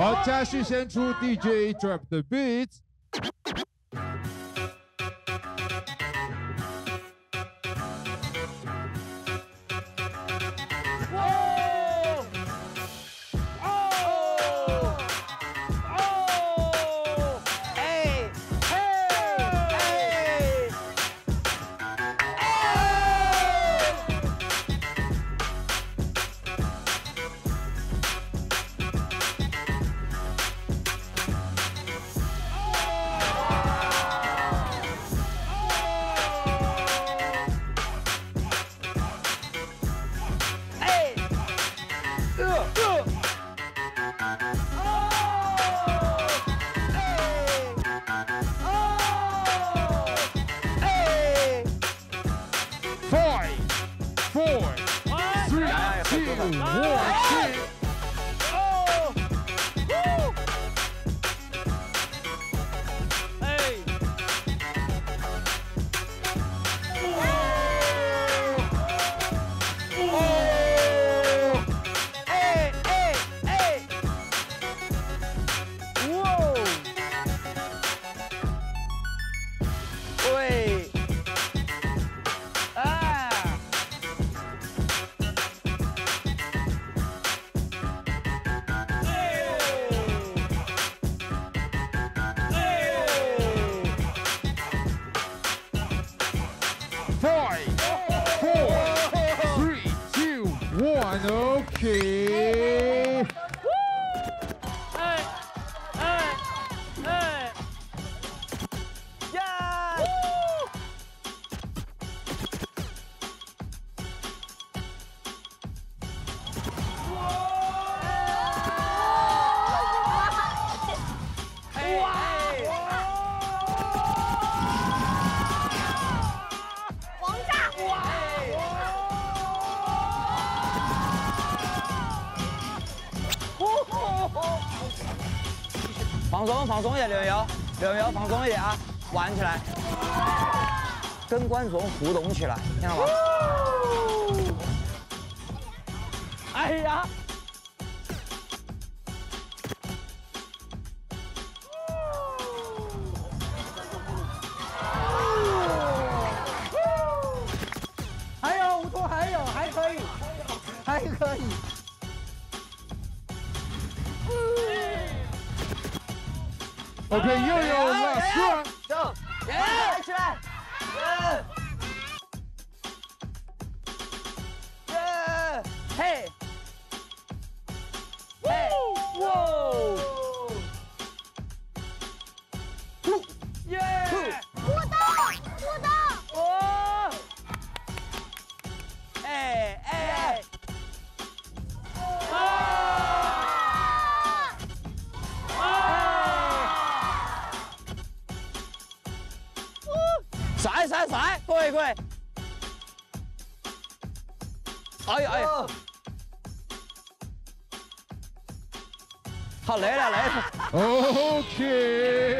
好，嘉旭先出 DJ drop the beat。four, five, three, two, one, two. khí 放松，放松一点，刘悠，刘悠，放松一点啊，玩起来，跟观众互动起来，听到吗？哎呀！还有五头，还有，还可以，还可以。OK，又有了，上，走，来起来，耶，嘿，嘿，甩甩甩，可以可以。哎呀哎呀，好来了来了。OK。